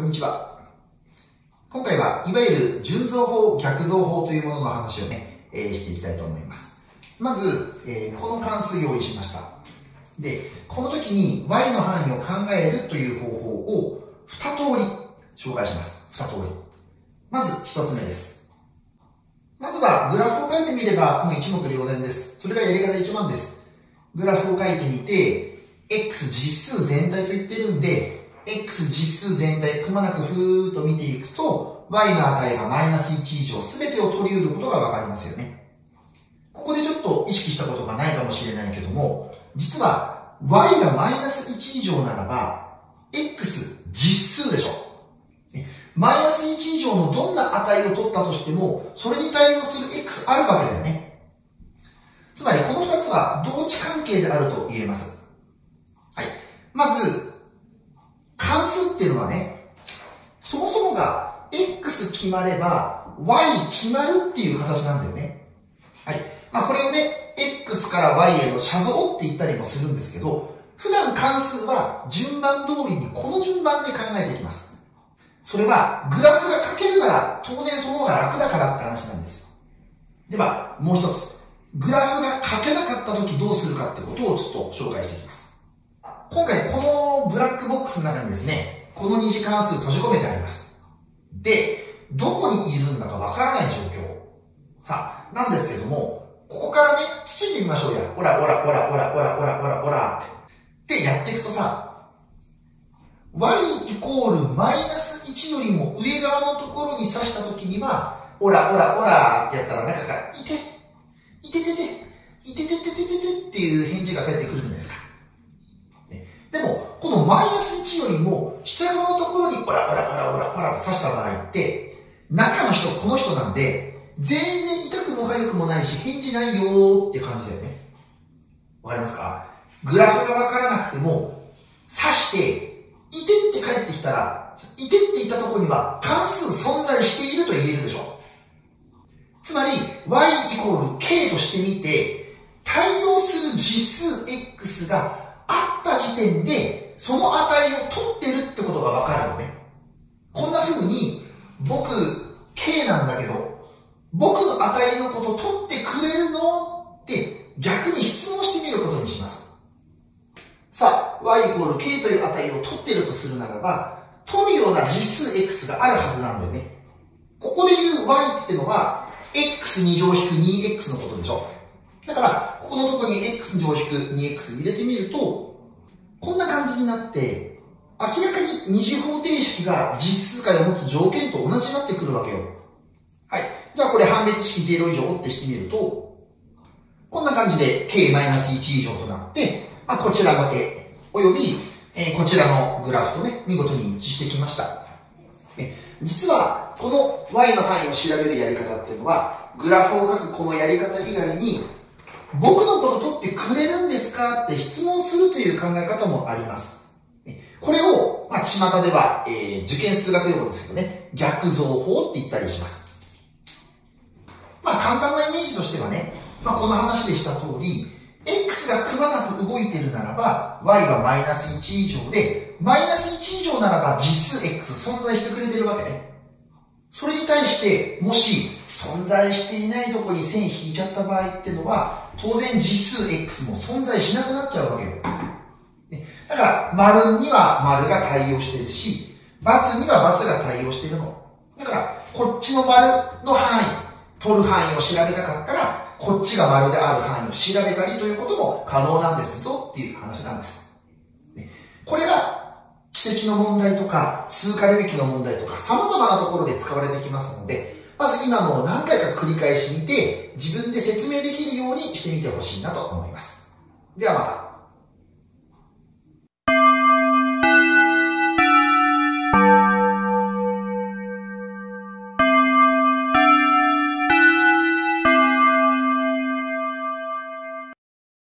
こんにちは。今回はいわゆる純増法、逆増法というものの話をね、えー、していきたいと思います。まず、えー、この関数用意しました。で、この時に y の範囲を考えるという方法を2通り紹介します。2通り。まず1つ目です。まずはグラフを書いてみればもう一目瞭然です。それがやり方1番です。グラフを書いてみて、x 実数全体と言ってるんで、x 実数全体、くまなくふーっと見ていくと、y の値がマイナス1以上、すべてを取り得ることがわかりますよね。ここでちょっと意識したことがないかもしれないけども、実は y がマイナス1以上ならば、x 実数でしょ。マイナス1以上のどんな値を取ったとしても、それに対応する x あるわけだよね。つまりこの2つは同値関係であると言えます。はい。まず、関数っていうのはね、が x 決まれば y 決まるっていう形なんだよね。はい。まあこれをね、x から y への写像って言ったりもするんですけど、普段関数は順番通りにこの順番で考えていきます。それはグラフが書けるなら当然その方が楽だからって話なんです。では、もう一つ。グラフが書けなかった時どうするかってことをちょっと紹介していきます。今回このブラックボックスの中にですね、この二次関数閉じ込めてあります。で、どこにいるんだかわからない状況。さあ、なんですけども、ここからね、つついてみましょうや。ほら、ほら、ほら、ほら、ほら、ほら、ほら、ほら、って。やっていくとさ、y イコールマイナス1よりも上側のところに指したときには、ほら、ほら、ほらってやったら中から、いて、いててて、いててててててっていう返事が返ってくるじゃないですか。でも、このマイナス1よりも下側のところにオラオラオラオラオラと刺した場合って、中の人この人なんで、全然痛くも痒くもないし、返事ないよーって感じだよね。わかりますか？グラフがわからなくても、刺して、いてって帰ってきたら、いてって言ったところには関数存在していると言えるでしょ。つまり、y イコール k としてみて、対応する実数 x があった時点で、その値を取ってるってことがわかるよね。こんな風に、僕、K なんだけど、僕の値のこと取ってくれるの？って逆に質問してみることにします。さあ、y イコール k という値を取ってるとするならば、取るような実数 x があるはずなんだよね。ここで言う y ってのは、x2 乗引く 2x のことでしょ。だから、ここのところに x 乗引く 2x 入れてみると、こんな感じになって、明らかに二次方程式が実数解を持つ条件と同じになってくるわけよ。これ判別式0以上ってしてみると、こんな感じで k-1 以上となって、まあ、こちらの絵、および、えー、こちらのグラフとね、見事に一致してきました。実は、この y の範囲を調べるやり方っていうのは、グラフを書くこのやり方以外に、僕のこと取ってくれるんですかって質問するという考え方もあります。これを、まあ、巷では、えー、受験数学用語ですけどね、逆増法って言ったりします。まあ、簡単なイメージとしてはね、まあ、この話でした通り、x がくまなく動いてるならば、y はマイナス1以上で、マイナス1以上ならば実数 x 存在してくれてるわけね。それに対して、もし、存在していないとこに線引いちゃった場合ってのは、当然実数 x も存在しなくなっちゃうわけよ。だから、丸には丸が対応してるし、×には×が対応してるの。だから、こっちの丸の範囲、取る範囲を調べたかったら、こっちが丸である範囲を調べたりということも可能なんですぞっていう話なんです。これが、奇跡の問題とか、通過領域の問題とか、様々なところで使われてきますので、まず今のを何回か繰り返し見て、自分で説明できるようにしてみてほしいなと思います。ではまた。